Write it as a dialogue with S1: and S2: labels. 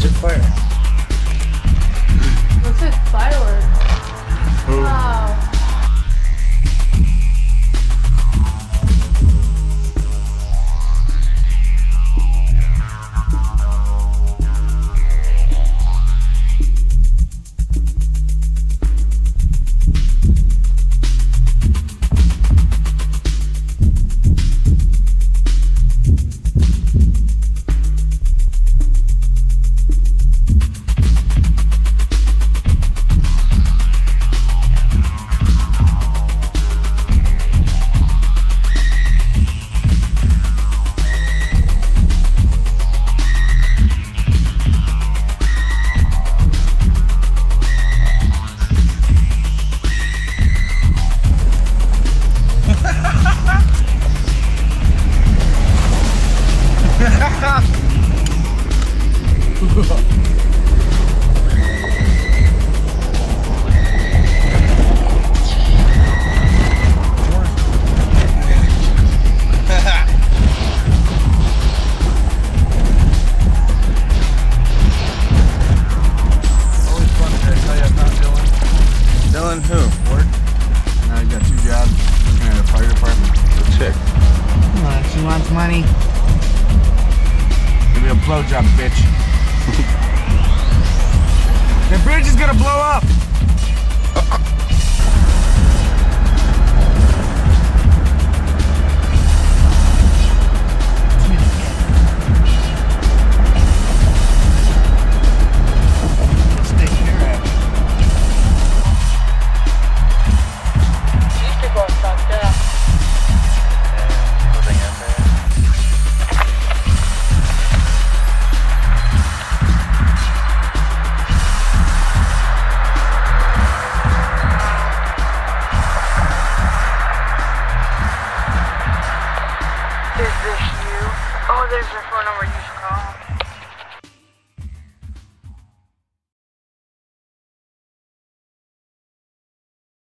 S1: midget fire.
S2: Dylan
S3: who? Now got two jobs. Working at a fire department.
S4: The
S1: she wants money.
S3: Give me a blowjob, bitch. Быстро, Блава!
S5: Oh, there's a phone number you should call.